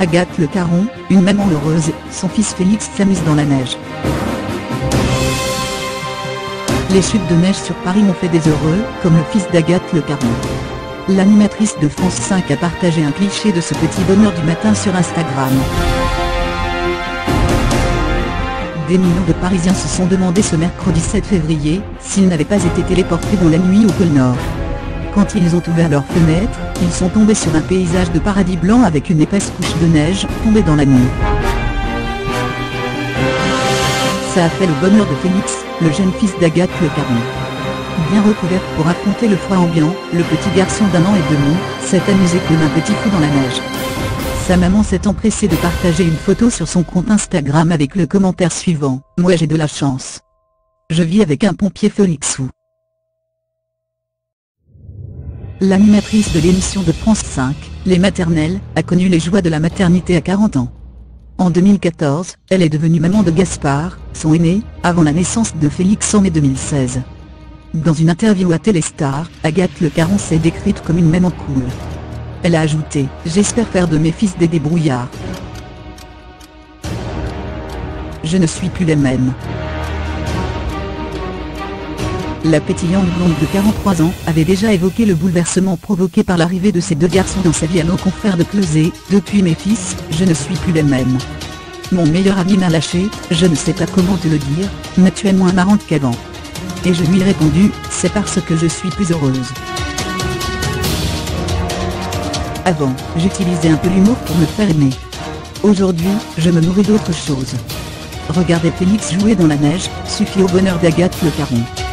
Agathe Le Caron, une maman heureuse, son fils Félix s'amuse dans la neige. Les chutes de neige sur Paris m'ont fait des heureux, comme le fils d'Agathe Le Caron. L'animatrice de France 5 a partagé un cliché de ce petit bonheur du matin sur Instagram. Des millions de Parisiens se sont demandé ce mercredi 7 février, s'ils n'avaient pas été téléportés dans la nuit au pôle Nord. Quand ils ont ouvert leurs fenêtres, ils sont tombés sur un paysage de paradis blanc avec une épaisse couche de neige tombée dans la nuit. Ça a fait le bonheur de Félix, le jeune fils d'Agathe Le Caron. Bien recouvert pour affronter le froid ambiant, le petit garçon d'un an et demi, s'est amusé comme un petit fou dans la neige. Sa maman s'est empressée de partager une photo sur son compte Instagram avec le commentaire suivant « Moi j'ai de la chance. Je vis avec un pompier Félixou. L'animatrice de l'émission de France 5, Les Maternelles, a connu les joies de la maternité à 40 ans. En 2014, elle est devenue maman de Gaspard, son aîné, avant la naissance de Félix en mai 2016. Dans une interview à Téléstar, Agathe Le Caron s'est décrite comme une maman cool. Elle a ajouté « J'espère faire de mes fils des débrouillards. Je ne suis plus la même. » La pétillante blonde de 43 ans avait déjà évoqué le bouleversement provoqué par l'arrivée de ces deux garçons dans sa vie à nos confrères de Closet. Depuis mes fils, je ne suis plus la même. Mon meilleur ami m'a lâché, je ne sais pas comment te le dire, mais tu es moins marrante qu'avant. Et je lui ai répondu, c'est parce que je suis plus heureuse. Avant, j'utilisais un peu l'humour pour me faire aimer. Aujourd'hui, je me nourris d'autre chose. Regarder Félix jouer dans la neige, suffit au bonheur d'Agathe Le Caron.